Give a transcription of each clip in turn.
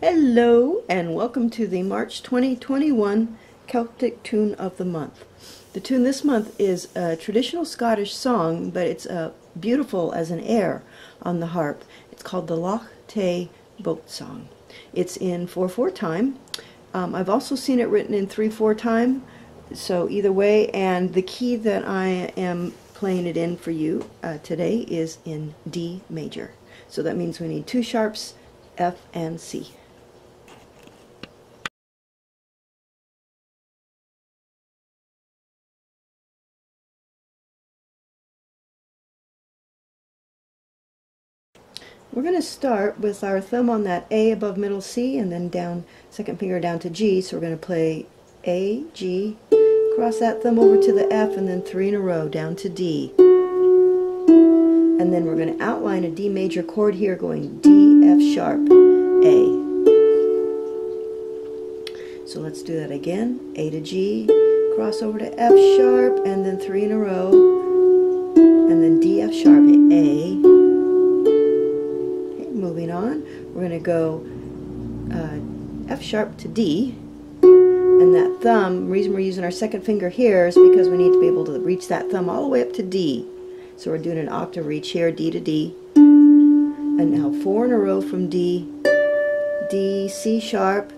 Hello and welcome to the March 2021 Celtic Tune of the Month. The tune this month is a traditional Scottish song, but it's uh, beautiful as an air on the harp. It's called the Loch Tay Boat Song. It's in 4-4 time. Um, I've also seen it written in 3-4 time, so either way, and the key that I am playing it in for you uh, today is in D major. So that means we need two sharps, F and C. We're going to start with our thumb on that A above middle C and then down, second finger down to G. So we're going to play A, G, cross that thumb over to the F and then three in a row down to D. And then we're going to outline a D major chord here going D, F sharp, A. So let's do that again. A to G, cross over to F sharp and then three in a row and then D, F sharp, A moving on, we're going to go uh, F sharp to D. And that thumb, reason we're using our second finger here is because we need to be able to reach that thumb all the way up to D. So we're doing an octave reach here, D to D. And now four in a row from D, D, C sharp,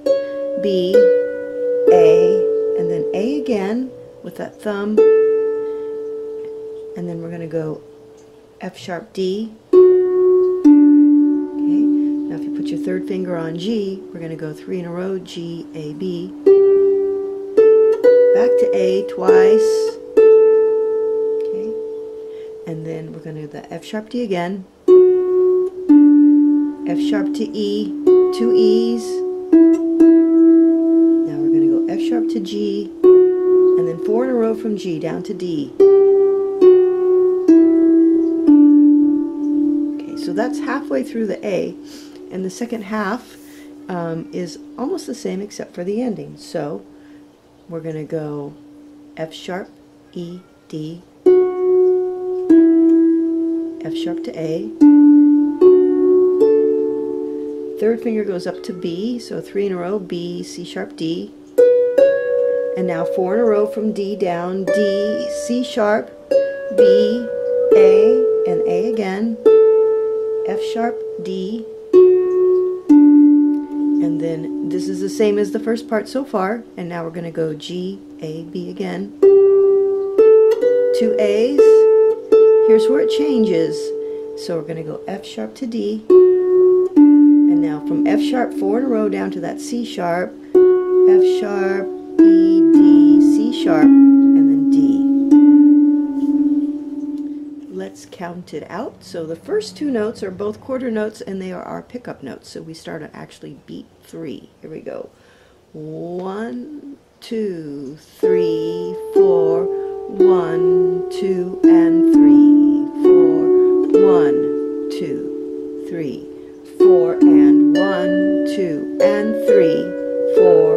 B, A, and then A again with that thumb. And then we're going to go F sharp D, put your third finger on G, we're going to go three in a row, G, A, B. Back to A twice. Okay. And then we're going to do the F sharp D again. F sharp to E, two E's. Now we're going to go F sharp to G, and then four in a row from G down to D. Okay, so that's halfway through the A and the second half um, is almost the same except for the ending. So we're going to go F sharp, E, D, F sharp to A. Third finger goes up to B, so three in a row, B, C sharp, D. And now four in a row from D down, D, C sharp, B, A, and A again, F sharp, D, and then this is the same as the first part so far. And now we're going to go G, A, B again. Two A's. Here's where it changes. So we're going to go F sharp to D. And now from F sharp four in a row down to that C sharp. F sharp E, D, C sharp let's count it out. So the first two notes are both quarter notes and they are our pickup notes. So we start on actually beat three. Here we go. One, two, three, four, one, two, and three, four, one, two, three, four, and one, two, and three, four,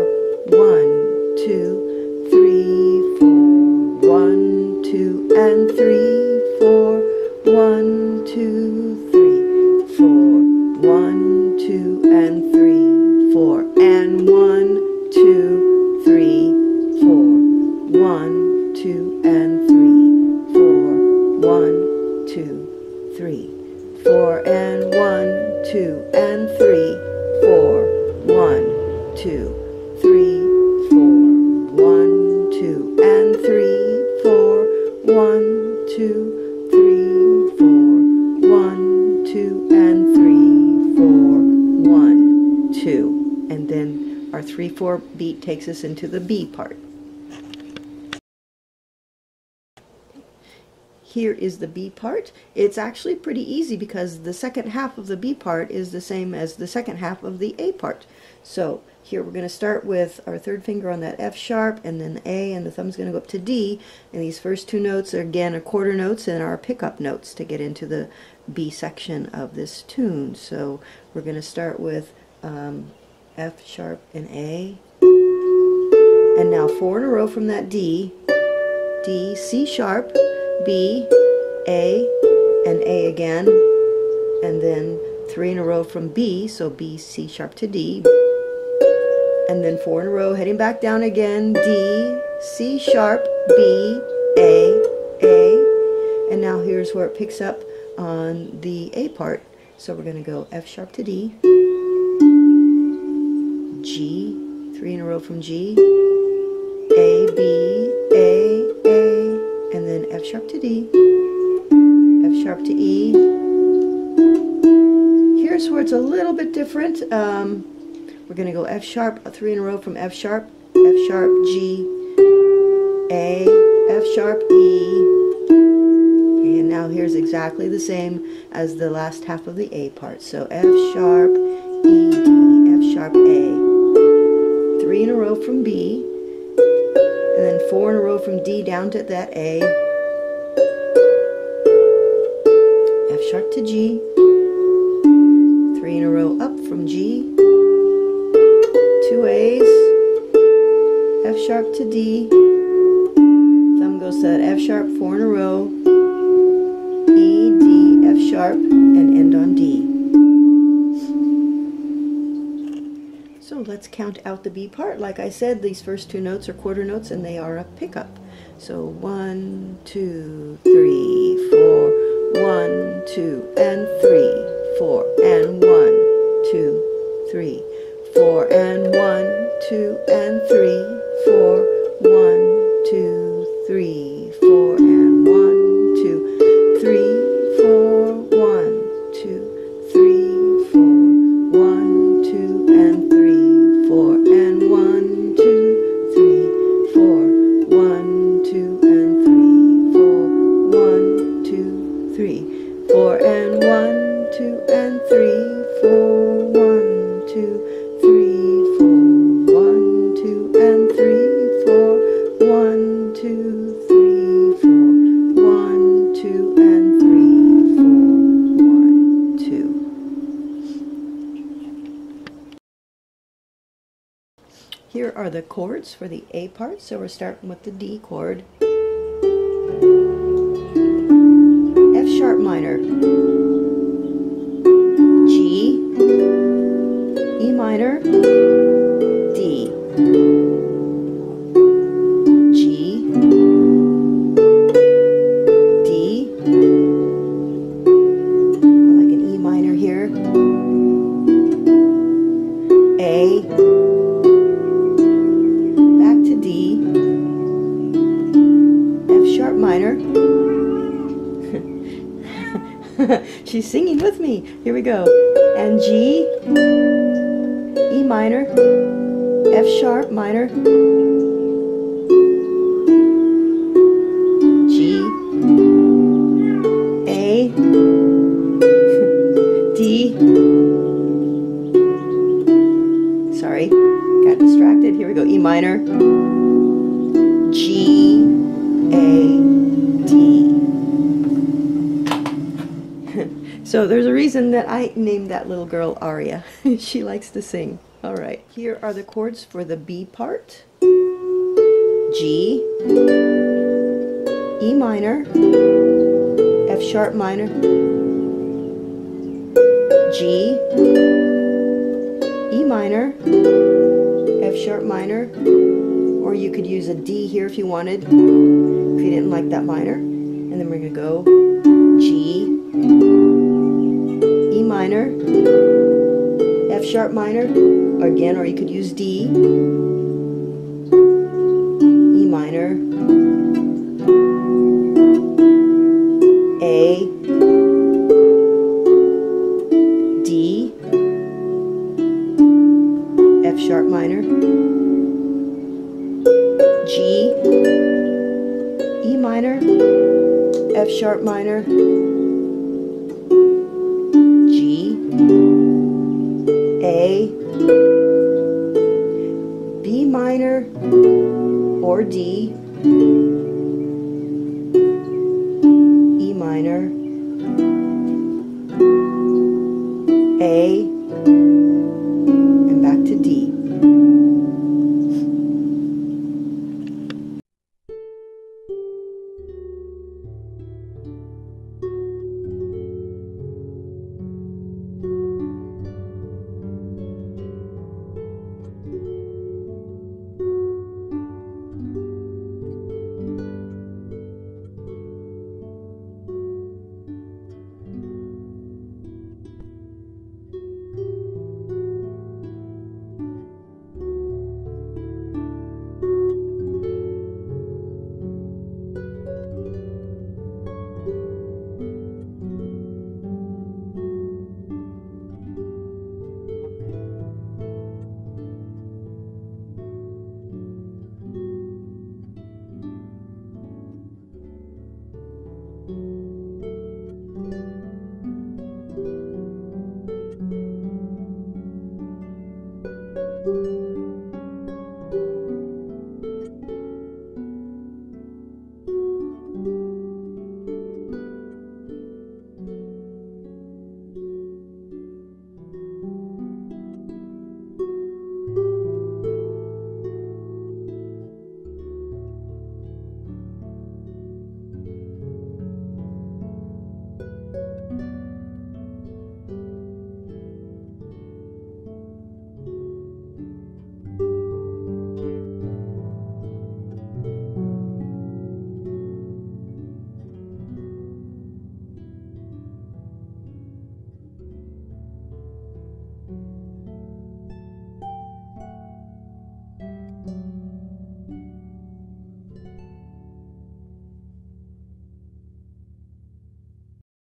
and three, four. One, two, three, four. One, and three, four. One, Our 3-4 beat takes us into the B part. Here is the B part. It's actually pretty easy because the second half of the B part is the same as the second half of the A part. So here we're going to start with our third finger on that F sharp and then the A and the thumb's going to go up to D and these first two notes are again are quarter notes and our pickup notes to get into the B section of this tune. So we're going to start with um, F sharp, and A. And now four in a row from that D, D, C sharp, B, A, and A again, and then three in a row from B, so B, C sharp to D, and then four in a row heading back down again, D, C sharp, B, A, A, and now here's where it picks up on the A part. So we're going to go F sharp to D, G, three in a row from G, A, B, sharp to D, F sharp to E. Here's where it's a little bit different. Um, we're going to go F sharp, three in a row from F sharp, F sharp, G, A, F sharp, E, and now here's exactly the same as the last half of the A part. So F sharp, E, D, F sharp, A. Three in a row from B, and then four in a row from D down to that A. sharp to G. Three in a row up from G. Two A's. F sharp to D. Thumb goes to that F sharp, four in a row. E, D, F sharp, and end on D. So let's count out the B part. Like I said, these first two notes are quarter notes and they are a pickup. So one, two, three, four, one, two, and three, four, and one, two, three, four, and one, two, and three, four, one, two, three, four, chords for the A part, so we're starting with the D chord. She's singing with me. Here we go. And G, E minor, F sharp minor, G, A, D. Sorry, got distracted. Here we go. E minor, G, A, D. so there's a reason that I named that little girl Aria. she likes to sing. All right, here are the chords for the B part. G, E minor, F sharp minor, G, E minor, F sharp minor, or you could use a D here if you wanted, if you didn't like that minor. And then we're going to go G, minor, F sharp minor, again, or you could use D, minor, or D, E minor,